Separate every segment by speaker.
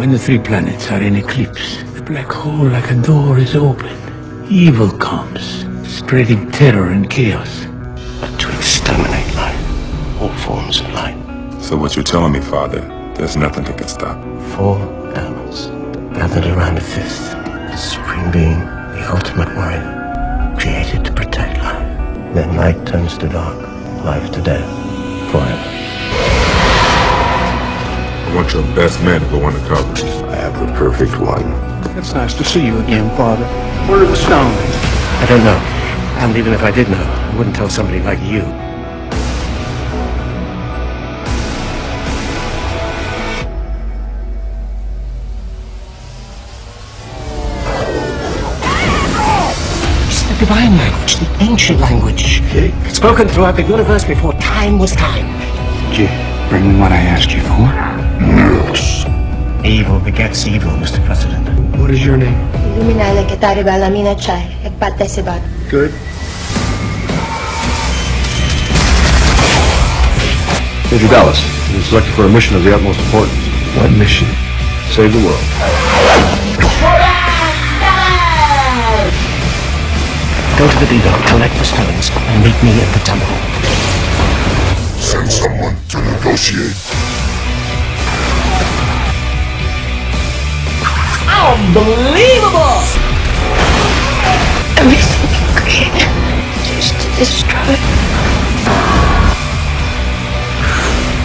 Speaker 1: When the three planets are in eclipse, the black hole like a door is open. Evil comes, spreading terror and chaos.
Speaker 2: But To exterminate life, all forms of life.
Speaker 3: So what you're telling me, Father, there's nothing that can stop.
Speaker 2: Four elements gathered around a fifth. The supreme being, the ultimate warrior, created to protect life. Then night turns to dark, life to death,
Speaker 3: want your best man to go undercover.
Speaker 2: I have the perfect one.
Speaker 1: It's nice to see you again, Father. Where are the stones?
Speaker 2: I don't know. And even if I did know, I wouldn't tell somebody like you. It's the divine language, the ancient language. Spoken throughout the universe before time was time.
Speaker 1: Did you bring me what I asked you for?
Speaker 3: Yes.
Speaker 2: Evil begets evil, Mr. President.
Speaker 1: What is your name?
Speaker 4: Luminale che t'arriva alla mina c'hai e batte se bat.
Speaker 1: Good.
Speaker 5: Major Dallas, you're selected for a mission of the utmost importance.
Speaker 1: What mission?
Speaker 5: Save the world.
Speaker 2: Go to the Dido, collect the stones, and meet me at the temple.
Speaker 3: Send someone to negotiate.
Speaker 4: Everything you create just to destroy.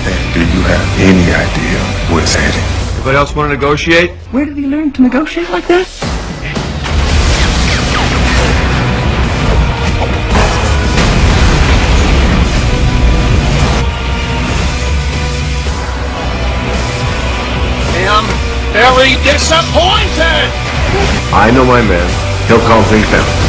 Speaker 3: And do you have any idea where it's heading?
Speaker 5: Anybody else want to negotiate?
Speaker 1: Where did he learn to negotiate like that?
Speaker 5: I am very disappointed! I know my man. He'll calm things down.